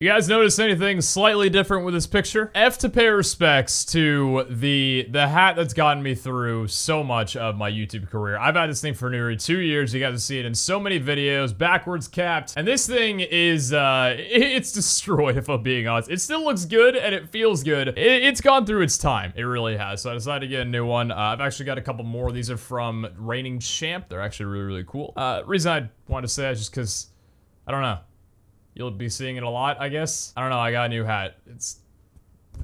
You guys notice anything slightly different with this picture? F to pay respects to the the hat that's gotten me through so much of my YouTube career. I've had this thing for nearly two years. You guys to see it in so many videos, backwards capped. And this thing is, uh, it's destroyed if I'm being honest. It still looks good and it feels good. It, it's gone through its time. It really has. So I decided to get a new one. Uh, I've actually got a couple more. These are from Reigning Champ. They're actually really, really cool. Uh, reason I wanted to say that is just because, I don't know. You'll be seeing it a lot, I guess. I don't know, I got a new hat. It's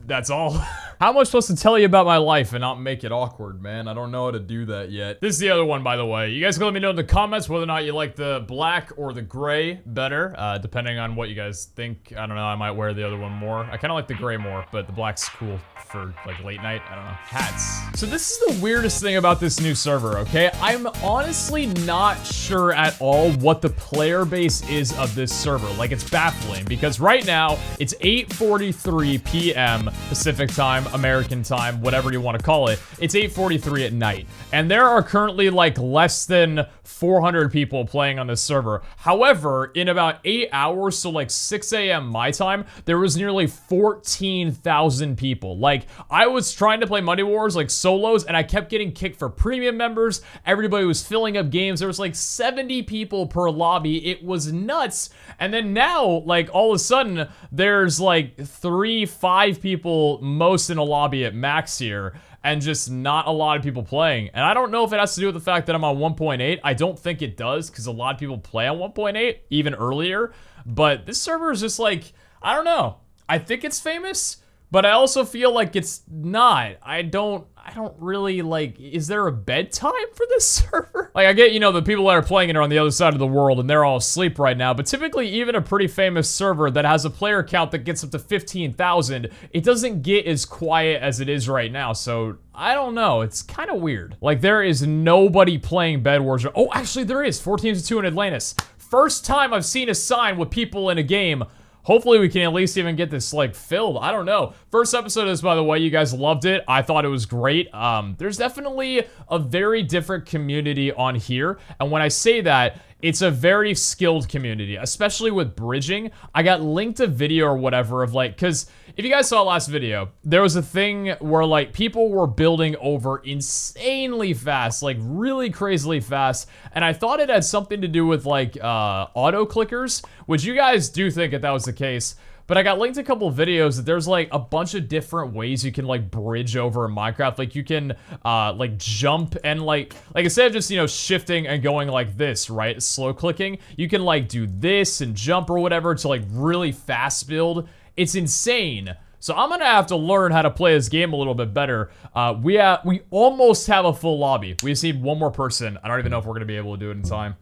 that's all. how am I supposed to tell you about my life and not make it awkward, man? I don't know how to do that yet. This is the other one, by the way. You guys can let me know in the comments whether or not you like the black or the gray better, uh, depending on what you guys think. I don't know, I might wear the other one more. I kind of like the gray more, but the black's cool for, like, late night. I don't know. Hats. So this is the weirdest thing about this new server, okay? I'm honestly not sure at all what the player base is of this server. Like, it's baffling, because right now, it's 8.43 p.m. Pacific time, American time, whatever you want to call it. It's 8.43 at night. And there are currently like less than 400 people playing on this server. However, in about 8 hours, so like 6 a.m. my time, there was nearly 14,000 people. Like, I was trying to play Money Wars, like solos, and I kept getting kicked for premium members. Everybody was filling up games. There was like 70 people per lobby. It was nuts. And then now, like, all of a sudden, there's like three, five people most in a lobby at max here and just not a lot of people playing. And I don't know if it has to do with the fact that I'm on 1.8. I don't think it does because a lot of people play on 1.8 even earlier. But this server is just like, I don't know. I think it's famous, but I also feel like it's not. I don't I don't really like is there a bedtime for this server? Like I get, you know, the people that are playing it are on the other side of the world and they're all asleep right now, but typically even a pretty famous server that has a player count that gets up to 15,000, it doesn't get as quiet as it is right now. So I don't know. It's kind of weird. Like there is nobody playing Bed Wars. Oh, actually there is. 14 to 2 in Atlantis. First time I've seen a sign with people in a game Hopefully we can at least even get this like filled. I don't know. First episode of this, by the way, you guys loved it. I thought it was great. Um, there's definitely a very different community on here. And when I say that, it's a very skilled community, especially with bridging. I got linked a video or whatever of like, because if you guys saw last video, there was a thing where like people were building over insanely fast, like really crazily fast. And I thought it had something to do with like uh, auto clickers, which you guys do think that that was the case. But I got linked a couple videos that there's like a bunch of different ways you can like bridge over in Minecraft. Like you can uh, like jump and like, like instead of just, you know, shifting and going like this, right? Slow clicking, you can like do this and jump or whatever to like really fast build. It's insane. So I'm gonna have to learn how to play this game a little bit better. Uh, we have, we almost have a full lobby. We just need one more person. I don't even know if we're gonna be able to do it in time.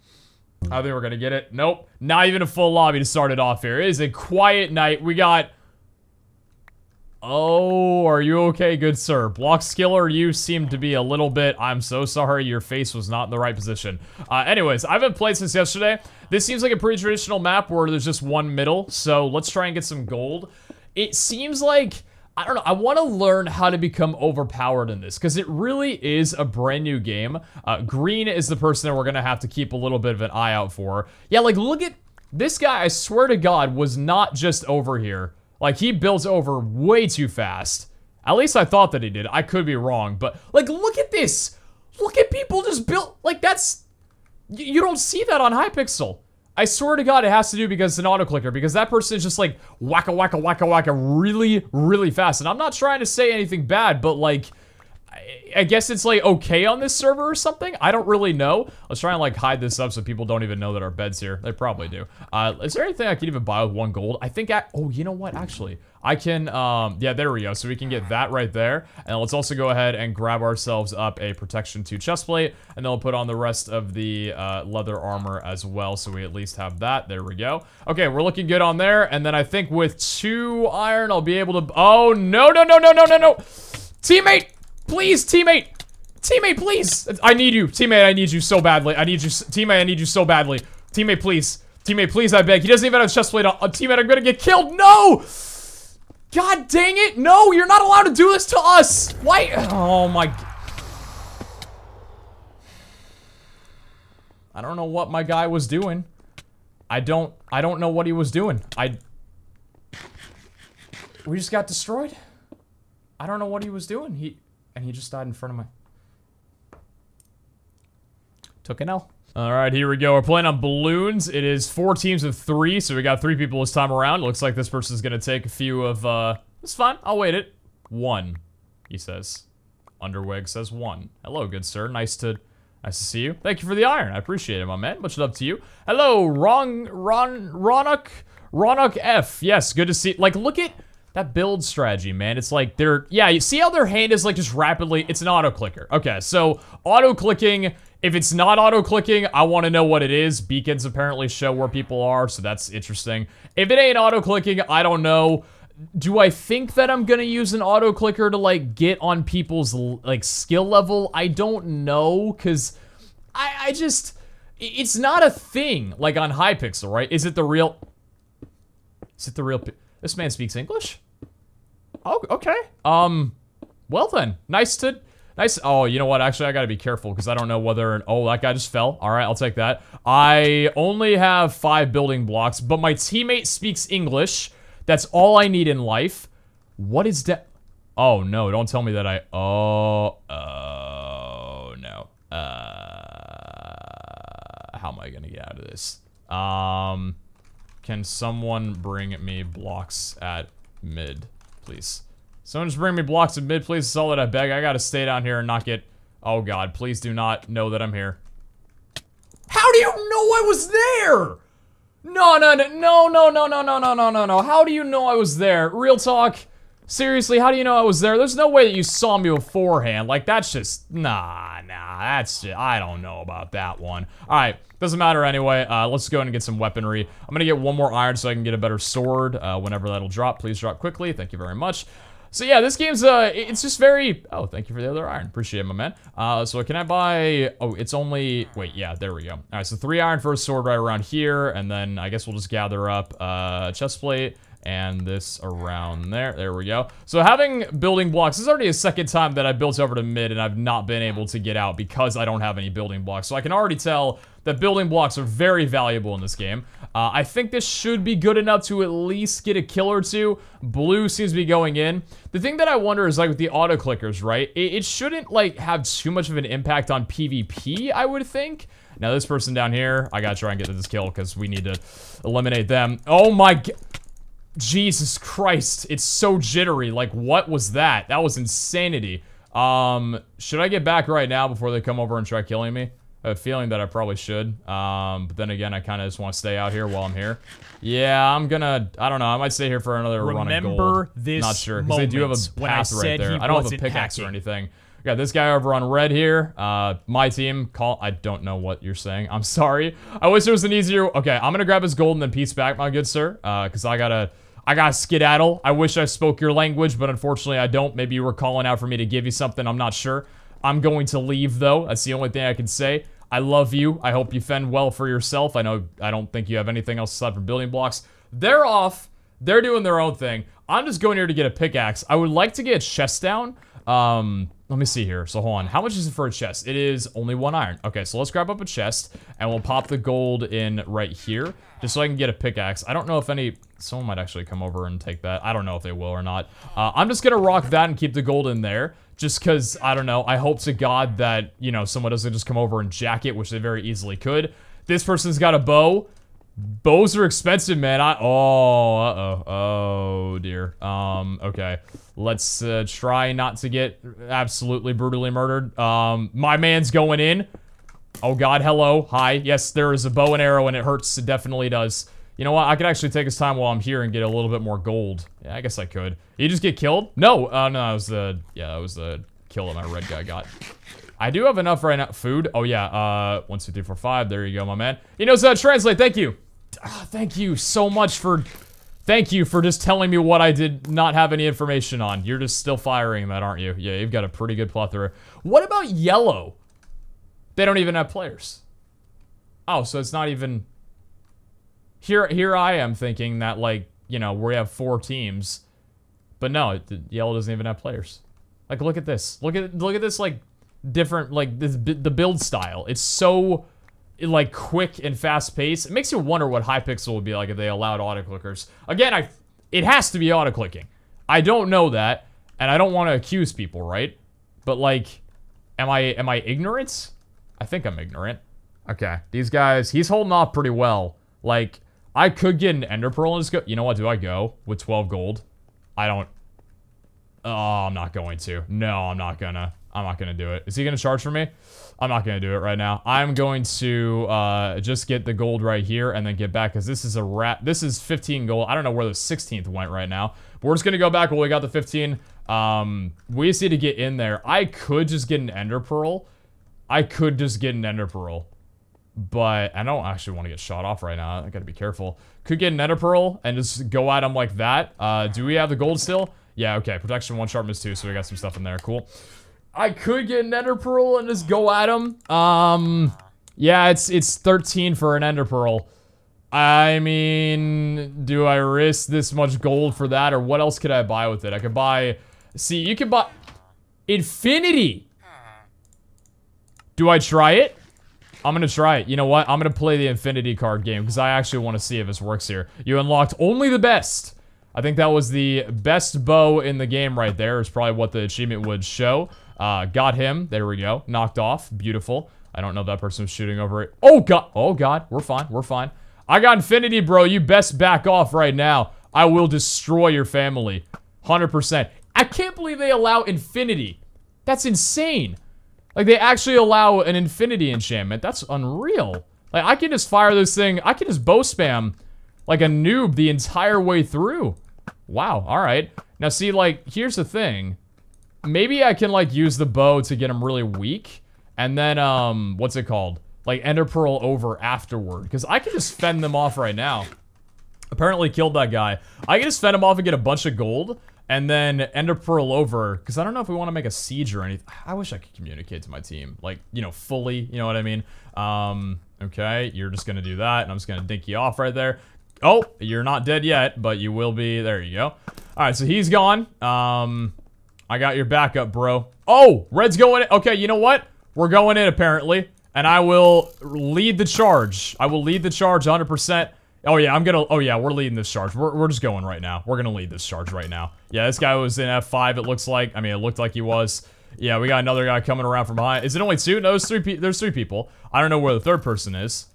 I think we're gonna get it. Nope. Not even a full lobby to start it off here. It is a quiet night. We got... Oh, are you okay, good sir? Block Skiller, you seem to be a little bit... I'm so sorry, your face was not in the right position. Uh, anyways, I haven't played since yesterday. This seems like a pretty traditional map where there's just one middle, so let's try and get some gold. It seems like I don't know. I want to learn how to become overpowered in this because it really is a brand new game. Uh, Green is the person that we're going to have to keep a little bit of an eye out for. Yeah, like look at this guy. I swear to God was not just over here. Like he builds over way too fast. At least I thought that he did. I could be wrong, but like look at this. Look at people just built like that's you don't see that on Hypixel. I swear to God, it has to do because it's an auto clicker. Because that person is just like wacka wacka wacka wacka really really fast. And I'm not trying to say anything bad, but like. I guess it's like okay on this server or something. I don't really know. Let's try and like hide this up so people don't even know that our bed's here. They probably do. Uh, is there anything I can even buy with one gold? I think I, oh, you know what? Actually, I can, um, yeah, there we go. So we can get that right there. And let's also go ahead and grab ourselves up a Protection 2 chest plate. And then we'll put on the rest of the uh, leather armor as well. So we at least have that. There we go. Okay, we're looking good on there. And then I think with two iron, I'll be able to, oh, no, no, no, no, no, no, no. Teammate, please, teammate. Teammate, please. I need you. Teammate, I need you so badly. I need you. Teammate, I need you so badly. Teammate, please. Teammate, please, I beg. He doesn't even have a chest plate on. Uh, teammate, I'm gonna get killed. No! God dang it! No, you're not allowed to do this to us! Why? Oh my... I don't know what my guy was doing. I don't... I don't know what he was doing. I... we just got destroyed. I don't know what he was doing. He and he just died in front of my. Took an L. All right, here we go. We're playing on balloons. It is four teams of three, so we got three people this time around. Looks like this person's gonna take a few of. uh It's fine. I'll wait it. One, he says. Underweg says one. Hello, good sir. Nice to. Nice to see you. Thank you for the iron. I appreciate it, my man. Much love to you. Hello, Ron, Ron, Ronuk, Ronuk F. Yes, good to see. Like, look at that build strategy, man. It's like they're, yeah, you see how their hand is like just rapidly, it's an auto clicker. Okay, so auto clicking, if it's not auto clicking, I want to know what it is. Beacons apparently show where people are, so that's interesting. If it ain't auto clicking, I don't know do I think that I'm gonna use an auto clicker to like get on people's like skill level? I don't know, cause I I just it's not a thing like on Hypixel, right? Is it the real? Is it the real? This man speaks English. Oh, okay. Um, well then, nice to. Nice. Oh, you know what? Actually, I gotta be careful because I don't know whether... Oh, that guy just fell. All right, I'll take that. I only have five building blocks, but my teammate speaks English. That's all I need in life. What is that? Oh, no. Don't tell me that I... Oh... Oh, no. Uh... How am I gonna get out of this? Um... Can someone bring me blocks at mid, please? Someone just bring me blocks at mid, please. That's all that I beg. I gotta stay down here and not get... Oh, God. Please do not know that I'm here. How do you know I was there? No, no, no, no, no, no, no, no, no, no, no. How do you know I was there? Real talk. Seriously, how do you know I was there? There's no way that you saw me beforehand. Like, that's just... Nah, nah, that's just... I don't know about that one. Alright, doesn't matter anyway. Uh, let's go and get some weaponry. I'm gonna get one more iron so I can get a better sword. Uh, whenever that'll drop, please drop quickly. Thank you very much. So yeah, this game's, uh, it's just very, oh, thank you for the other iron. Appreciate it, my man. Uh, so can I buy, oh, it's only, wait, yeah, there we go. All right, so three iron for a sword right around here, and then I guess we'll just gather up, uh, chest plate, and this around there. There we go. So having building blocks, this is already a second time that I built over to mid and I've not been able to get out because I don't have any building blocks. So I can already tell that building blocks are very valuable in this game. Uh, I think this should be good enough to at least get a kill or two. Blue seems to be going in. The thing that I wonder is like with the auto clickers, right? It, it shouldn't like have too much of an impact on PvP, I would think. Now this person down here, I gotta try and get this kill because we need to eliminate them. Oh my god. Jesus Christ, it's so jittery. Like, what was that? That was insanity. Um, should I get back right now before they come over and try killing me? I have a feeling that I probably should. Um, but then again, I kind of just want to stay out here while I'm here. Yeah, I'm gonna, I don't know, I might stay here for another Remember run of gold. this Not sure, because they do have a path right there. I don't have a pickaxe hacking. or anything. We got this guy over on red here. Uh, my team, call, I don't know what you're saying. I'm sorry. I wish there was an easier, okay, I'm gonna grab his gold and then piece back, my good sir. Uh, because I gotta, I got skedaddle. I wish I spoke your language, but unfortunately I don't. Maybe you were calling out for me to give you something. I'm not sure. I'm going to leave, though. That's the only thing I can say. I love you. I hope you fend well for yourself. I know I don't think you have anything else aside from building blocks. They're off. They're doing their own thing. I'm just going here to get a pickaxe. I would like to get a chest down. Um, let me see here. So hold on. How much is it for a chest? It is only one iron. Okay, so let's grab up a chest and we'll pop the gold in right here just so I can get a pickaxe. I don't know if any... Someone might actually come over and take that. I don't know if they will or not. Uh, I'm just going to rock that and keep the gold in there just because, I don't know, I hope to God that, you know, someone doesn't just come over and jack it, which they very easily could. This person's got a bow. Bows are expensive, man. I oh, uh-oh. Oh, dear. Um, okay. Let's uh, try not to get absolutely brutally murdered. Um, my man's going in. Oh, God, hello. Hi. Yes, there is a bow and arrow, and it hurts. It definitely does. You know what? I could actually take his time while I'm here and get a little bit more gold. Yeah, I guess I could. You just get killed? No. Uh, no, that was the... Yeah, that was the kill that my red guy got. I do have enough right now. Food? Oh, yeah. Uh, one, two, three, four, five. There you go, my man. He knows how to translate. Thank you. Ah, thank you so much for... Thank you for just telling me what I did not have any information on. You're just still firing that, aren't you? Yeah, you've got a pretty good plethora. What about yellow? They don't even have players. Oh, so it's not even... Here, here I am thinking that, like, you know, we have four teams. But no, yellow doesn't even have players. Like, look at this. Look at, look at this, like, different, like, this, the build style. It's so, like, quick and fast-paced. It makes you wonder what Hypixel would be like if they allowed auto-clickers. Again, I, it has to be auto-clicking. I don't know that, and I don't want to accuse people, right? But like, am I am I ignorant? I think I'm ignorant. Okay, these guys, he's holding off pretty well. Like, I could get an Ender Pearl and just go. You know what? Do I go with 12 gold? I don't. Oh, I'm not going to. No, I'm not gonna. I'm not gonna do it. Is he gonna charge for me? I'm not gonna do it right now. I'm going to uh, just get the gold right here and then get back because this is a rat. This is 15 gold. I don't know where the 16th went right now. But we're just gonna go back while we got the 15. Um, we just need to get in there. I could just get an Ender Pearl. I could just get an Ender Pearl. But I don't actually want to get shot off right now. I gotta be careful. Could get an Ender Pearl and just go at him like that. Uh, do we have the gold still? Yeah, okay. Protection 1, sharpness 2, so we got some stuff in there. Cool. I could get an Ender Pearl and just go at him. Um, yeah, it's it's 13 for an Ender Pearl. I mean, do I risk this much gold for that, or what else could I buy with it? I could buy... See, you can buy... Infinity! Do I try it? I'm gonna try it. You know what? I'm gonna play the Infinity card game, because I actually want to see if this works here. You unlocked only the best. I think that was the best bow in the game right there, is probably what the achievement would show. Uh, got him. There we go. Knocked off. Beautiful. I don't know if that person was shooting over it. Oh, God. Oh, God. We're fine. We're fine. I got Infinity, bro. You best back off right now. I will destroy your family. 100%. I can't believe they allow Infinity. That's insane. Like, they actually allow an Infinity enchantment. That's unreal. Like, I can just fire this thing. I can just bow spam like a noob the entire way through. Wow. All right. Now, see, like, here's the thing. Maybe I can, like, use the bow to get him really weak. And then, um, what's it called? Like, Ender Pearl over afterward. Because I can just fend them off right now. Apparently killed that guy. I can just fend him off and get a bunch of gold. And then Ender Pearl over. Because I don't know if we want to make a siege or anything. I wish I could communicate to my team. Like, you know, fully. You know what I mean? Um, okay. You're just to do that. And I'm just to dink you off right there. Oh, you're not dead yet, but you will be. There you go. All right, so he's gone. Um, I got your backup, bro. Oh, Red's going in. Okay, you know what? We're going in, apparently. And I will lead the charge. I will lead the charge 100%. Oh, yeah, I'm gonna... Oh, yeah, we're leading this charge. We're, we're just going right now. We're gonna lead this charge right now. Yeah, this guy was in F5, it looks like. I mean, it looked like he was. Yeah, we got another guy coming around from behind. Is it only two? No, three, there's three people. I don't know where the third person is.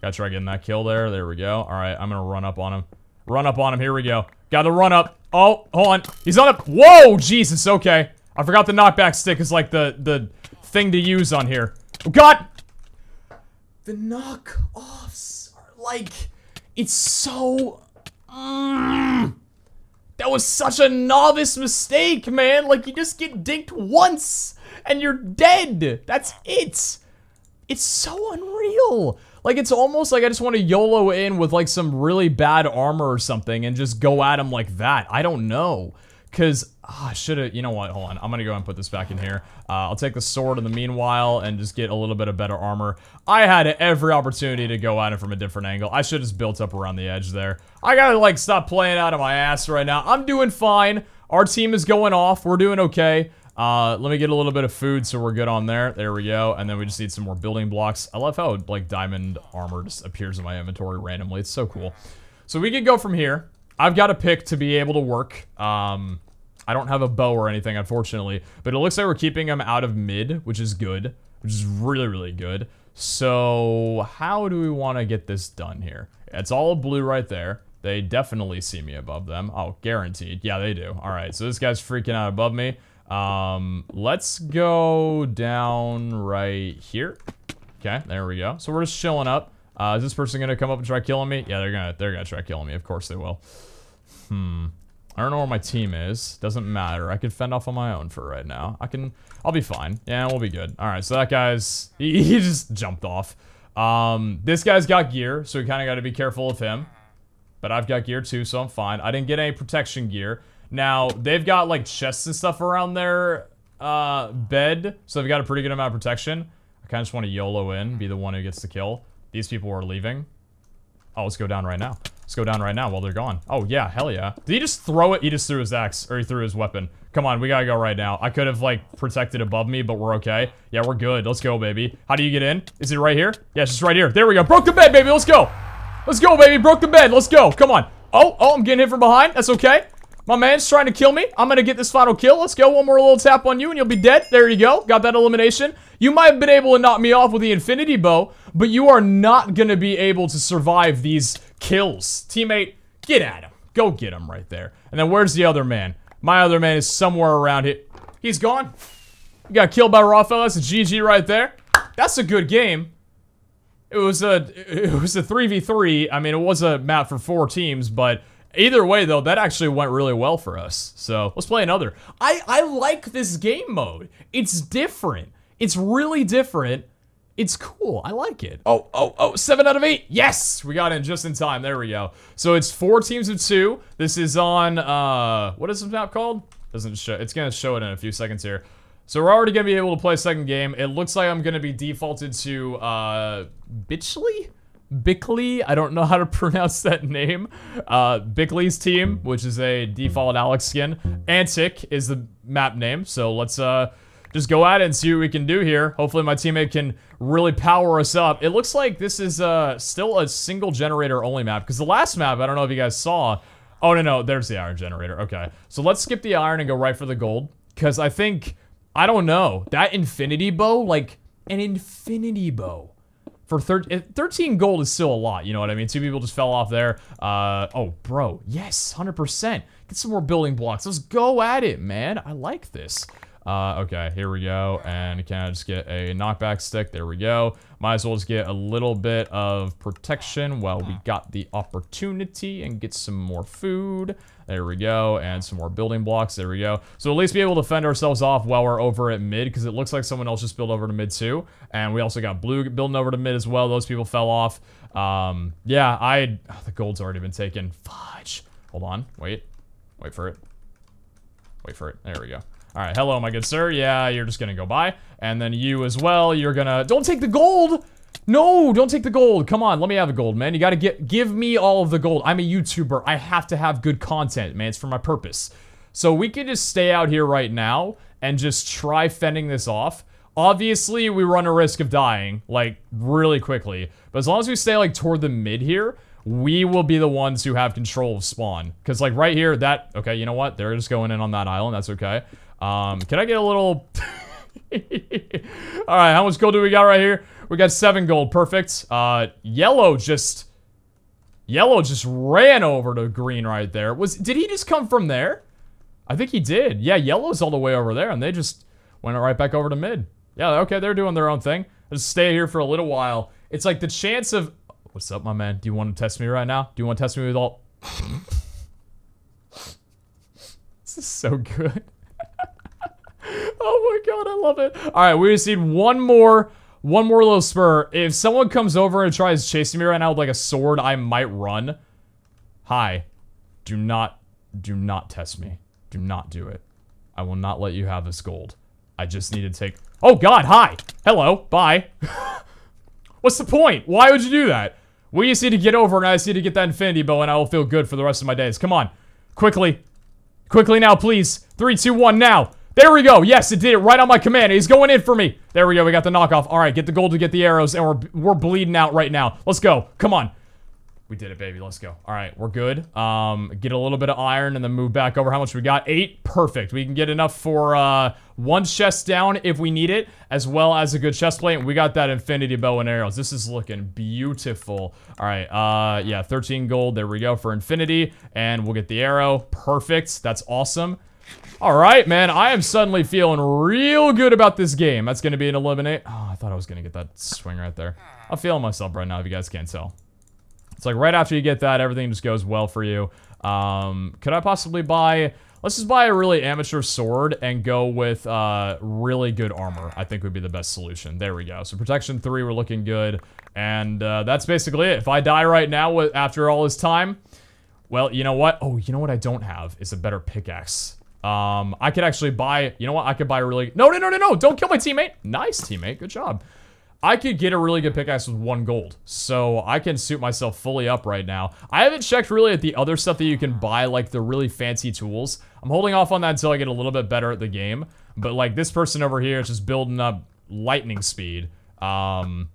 Gotta try getting that kill there. There we go. All right, I'm gonna run up on him. Run up on him. Here we go. Got to run up. Oh, hold on. He's on up. Whoa, Jesus. Okay. I forgot the knockback stick is like the, the thing to use on here. God. The knockoffs are like, it's so, mm, that was such a novice mistake, man. Like, you just get dinked once and you're dead. That's it. It's so unreal. Like, it's almost like I just want to YOLO in with, like, some really bad armor or something and just go at him like that. I don't know. Because, oh, ah, I should have, you know what, hold on. I'm going to go and put this back in here. Uh, I'll take the sword in the meanwhile and just get a little bit of better armor. I had every opportunity to go at him from a different angle. I should have just built up around the edge there. I gotta, like, stop playing out of my ass right now. I'm doing fine. Our team is going off. We're doing okay. Uh, let me get a little bit of food so we're good on there. There we go. And then we just need some more building blocks. I love how, like, diamond armor just appears in my inventory randomly. It's so cool. So we can go from here. I've got a pick to be able to work. Um, I don't have a bow or anything, unfortunately. But it looks like we're keeping them out of mid, which is good. Which is really, really good. So, how do we want to get this done here? It's all blue right there. They definitely see me above them. Oh, guaranteed. Yeah, they do. All right, so this guy's freaking out above me. Um, let's go down right here. Okay, there we go. So we're just chilling up. Uh, is this person gonna come up and try killing me? Yeah, they're gonna they're gonna try killing me. Of course they will. Hmm. I don't know where my team is. Doesn't matter. I can fend off on my own for right now. I can. I'll be fine. Yeah, we'll be good. All right. So that guy's he, he just jumped off. Um, this guy's got gear, so we kind of got to be careful of him. But I've got gear too, so I'm fine. I didn't get any protection gear. Now, they've got, like, chests and stuff around their uh, bed, so they've got a pretty good amount of protection. I kind of just want to YOLO in, be the one who gets the kill. These people are leaving. Oh, let's go down right now. Let's go down right now while they're gone. Oh, yeah, hell yeah. Did he just throw it? He just threw his axe, or he threw his weapon. Come on, we gotta go right now. I could have, like, protected above me, but we're okay. Yeah, we're good. Let's go, baby. How do you get in? Is it right here? Yeah, it's just right here. There we go. Broke the bed, baby. Let's go. Let's go, baby. Broke the bed. Let's go. Come on. Oh, oh, I'm getting hit from behind. That's okay. My man's trying to kill me. I'm going to get this final kill. Let's go. One more little tap on you and you'll be dead. There you go. Got that elimination. You might have been able to knock me off with the infinity bow, but you are not going to be able to survive these kills. Teammate, get at him. Go get him right there. And then where's the other man? My other man is somewhere around here. He's gone. You got killed by Raphael. That's a GG right there. That's a good game. It was a it was a 3v3. I mean, it was a map for four teams, but either way though, that actually went really well for us. So, let's play another. I I like this game mode. It's different. It's really different. It's cool. I like it. Oh, oh, oh, seven out of eight. Yes, we got in just in time. There we go. So it's four teams of two. This is on, uh, what is this map called? Doesn't show, it's gonna show it in a few seconds here. So we're already gonna be able to play a second game. It looks like I'm gonna be defaulted to, uh, Bitchley? Bickley, I don't know how to pronounce that name. Uh, Bickley's team, which is a default Alex skin. Antic is the map name, so let's, uh, just go at it and see what we can do here. Hopefully my teammate can really power us up. It looks like this is uh, still a single generator only map because the last map, I don't know if you guys saw. Oh, no, no, there's the iron generator. Okay, so let's skip the iron and go right for the gold because I think, I don't know, that infinity bow, like an infinity bow for thir 13 gold is still a lot, you know what I mean? Two people just fell off there. Uh, oh, bro, yes, 100%. Get some more building blocks. Let's go at it, man. I like this. Uh, okay, here we go. And can I just get a knockback stick? There we go. Might as well just get a little bit of protection while we got the opportunity and get some more food. There we go. And some more building blocks. There we go. So at least be able to fend ourselves off while we're over at mid because it looks like someone else just built over to mid too. And we also got blue building over to mid as well. Those people fell off. Um, yeah, I... Oh, the gold's already been taken. Fudge. Hold on. Wait. Wait for it. Wait for it. There we go. All right, hello, my good sir. Yeah, you're just gonna go by. And then you as well, you're gonna... Don't take the gold! No, don't take the gold. Come on, let me have the gold, man. You gotta get give me all of the gold. I'm a YouTuber. I have to have good content, man. It's for my purpose. So we can just stay out here right now and just try fending this off. Obviously, we run a risk of dying, like, really quickly. But as long as we stay, like, toward the mid here, we will be the ones who have control of spawn. Because, like, right here, that... Okay, you know what? They're just going in on that island. That's okay. Um, can I get a little... Alright, how much gold do we got right here? We got seven gold. Perfect. Uh, yellow just... Yellow just ran over to green right there. Was Did he just come from there? I think he did. Yeah, yellow's all the way over there, and they just went right back over to mid. Yeah, okay, they're doing their own thing. Stay here for a little while. It's like the chance of... What's up, my man? Do you want to test me right now? Do you want to test me with all... this is so good. Oh my god, I love it. All right, we just need one more, one more little spur. If someone comes over and tries chasing me right now with like a sword, I might run. Hi. Do not, do not test me. Do not do it. I will not let you have this gold. I just need to take... Oh god, hi! Hello, bye. What's the point? Why would you do that? We just need to get over and I just need to get that infinity bow and I will feel good for the rest of my days. Come on. Quickly. Quickly now, please. Three, two, one, now. There we go. Yes, it did it right on my command. He's going in for me. There we go. We got the knockoff. All right, get the gold to get the arrows, and we're, we're bleeding out right now. Let's go. Come on. We did it, baby. Let's go. All right, we're good. Um, get a little bit of iron and then move back over. How much we got? Eight. Perfect. We can get enough for uh, one chest down if we need it, as well as a good chest plate. We got that infinity bow and arrows. This is looking beautiful. All right. Uh, yeah, 13 gold. There we go for infinity, and we'll get the arrow. Perfect. That's awesome. All right, man. I am suddenly feeling real good about this game. That's going to be an eliminate. Oh, I thought I was going to get that swing right there. I'm feeling myself right now, if you guys can't tell. It's like right after you get that, everything just goes well for you. Um, could I possibly buy... Let's just buy a really amateur sword and go with uh, really good armor. I think would be the best solution. There we go. So protection 3, we're looking good. And uh, that's basically it. If I die right now after all this time, well, you know what? Oh, you know what I don't have is a better pickaxe. Um, I could actually buy, you know what? I could buy a really, no, no, no, no, no, don't kill my teammate. Nice teammate, good job. I could get a really good pickaxe with one gold. So I can suit myself fully up right now. I haven't checked really at the other stuff that you can buy, like the really fancy tools. I'm holding off on that until I get a little bit better at the game. But like this person over here is just building up lightning speed. Um,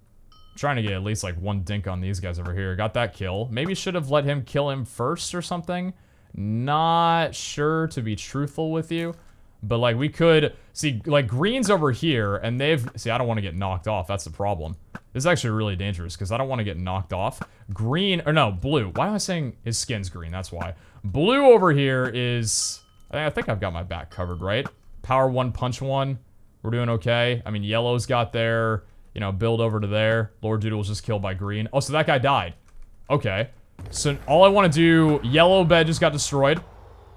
trying to get at least like one dink on these guys over here. Got that kill. Maybe should have let him kill him first or something. Not sure to be truthful with you. But like we could see like green's over here and they've see I don't want to get knocked off. That's the problem. This is actually really dangerous because I don't want to get knocked off. Green or no, blue. Why am I saying his skin's green? That's why. Blue over here is I think I've got my back covered, right? Power one, punch one. We're doing okay. I mean, yellow's got their, you know, build over to there. Lord Doodle was just killed by green. Oh, so that guy died. Okay. So all I want to do, yellow bed just got destroyed.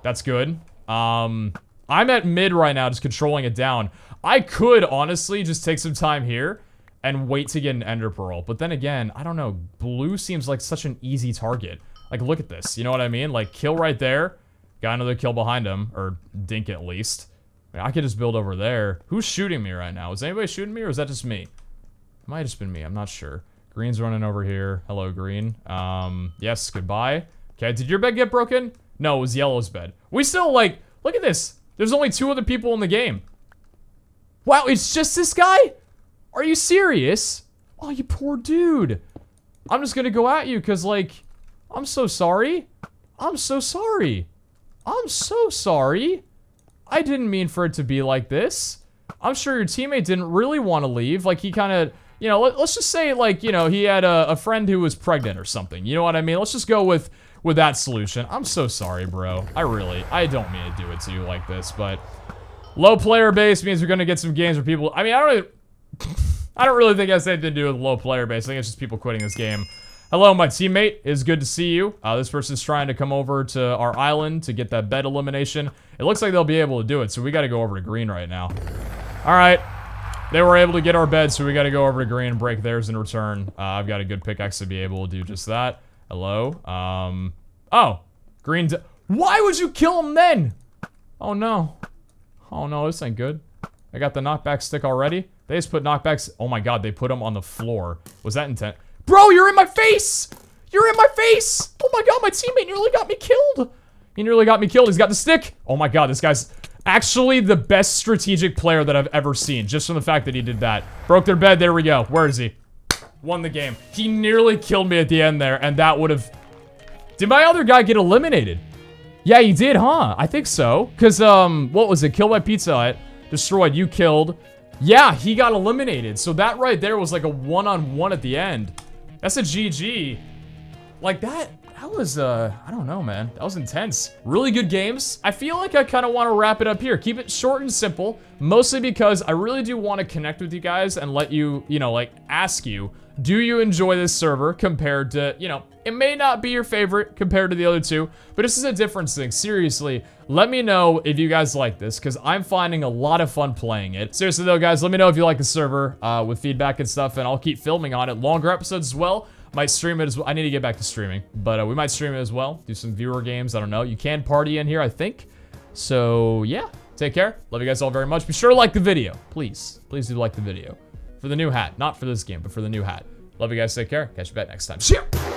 That's good. Um, I'm at mid right now, just controlling it down. I could, honestly, just take some time here and wait to get an Ender Pearl. But then again, I don't know. Blue seems like such an easy target. Like, look at this. You know what I mean? Like, kill right there. Got another kill behind him. Or dink at least. I, mean, I could just build over there. Who's shooting me right now? Is anybody shooting me or is that just me? It might have just been me. I'm not sure. Green's running over here. Hello, Green. Um, yes, goodbye. Okay, did your bed get broken? No, it was Yellow's bed. We still, like, look at this. There's only two other people in the game. Wow, it's just this guy? Are you serious? Oh, you poor dude. I'm just gonna go at you because, like, I'm so sorry. I'm so sorry. I'm so sorry. I didn't mean for it to be like this. I'm sure your teammate didn't really want to leave. Like, he kind of, you know, let, us just say, like, you know, he had a, a friend who was pregnant or something. You know what I mean? Let's just go with with that solution. I'm so sorry, bro. I really, I don't mean to do it to you like this, but low player base means we're going to get some games where people, I mean, I don't really, I don't really think it has anything to do with low player base. I think it's just people quitting this game. Hello, my teammate. It's good to see you. Uh, this person's trying to come over to our island to get that bed elimination. It looks like they'll be able to do it, so we got to go over to green right now. All right. They were able to get our bed, so we got to go over to green and break theirs in return. Uh, I've got a good pickaxe to be able to do just that. Hello? Um, oh. Green, why would you kill him then? Oh no. Oh no, this ain't good. I got the knockback stick already. They just put knockbacks, oh my god, they put them on the floor. Was that intent? Bro, you're in my face! You're in my face! Oh my god, my teammate nearly got me killed! He nearly got me killed. He's got the stick. Oh my god, this guy's actually the best strategic player that I've ever seen. Just from the fact that he did that. Broke their bed. There we go. Where is he? won the game. He nearly killed me at the end there, and that would have... Did my other guy get eliminated? Yeah, he did, huh? I think so. Because, um, what was it? Killed by PeteZahHutt. Destroyed. You killed. Yeah, he got eliminated. So that right there was like a one-on-one -on -one at the end. That's a GG. Like, that that was, uh, I don't know, man. That was intense. Really good games. I feel like I kind of want to wrap it up here. Keep it short and simple, mostly because I really do want to connect with you guys and let you, you know, like, ask you, do you enjoy this server compared to, you know, it may not be your favorite compared to the other two, but this is a difference thing. Seriously, let me know if you guys like this, because I'm finding a lot of fun playing it. Seriously though, guys, let me know if you like the server uh, with feedback and stuff, and I'll keep filming on it. Longer episodes as well. Might stream it as well. I need to get back to streaming, but uh, we might stream it as well. Do some viewer games. I don't know. You can party in here, I think. So, yeah. Take care. Love you guys all very much. Be sure to like the video. Please. Please do like the video. For the new hat. Not for this game, but for the new hat. Love you guys. Take care. Catch you back next time. See ya!